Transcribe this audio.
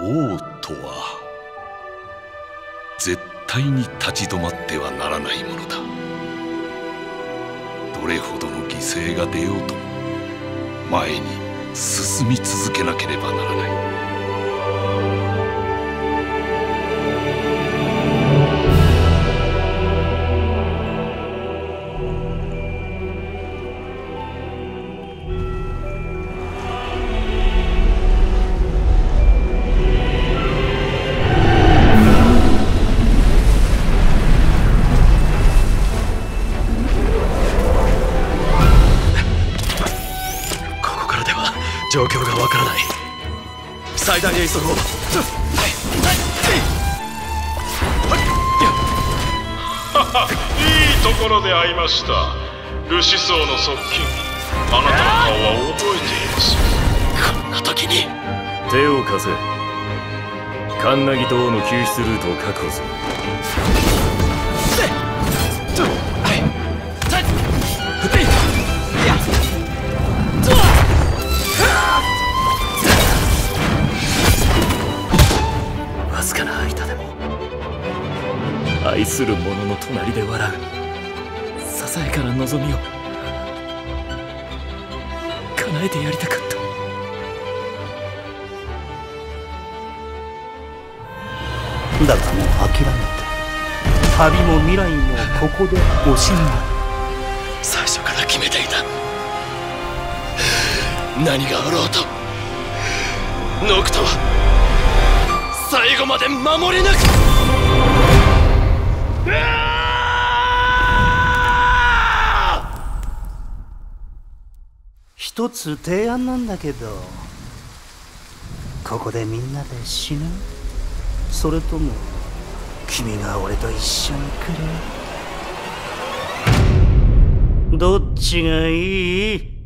王とは絶対に立ち止まってはならないものだ。どれほどの犠牲が出ようとも前に進み続けなければならない。状況がわからない。最大へ急ごういいところで会いました。ルシソーの側近。あなたの顔は覚えています。こんな時に。手を貸せ。カンナギと王の救出ルートを確保するかな間でも愛する者の隣で笑う。ささやかな望みを叶えてやりたかった。だがもう諦めて。旅も未来もここでおしまい最初から決めていた何があろうとノクタは後まで守り抜く。一つ提案なんだけどここでみんなで死ぬ？それとも君が俺と一緒に来る？どっちがいい？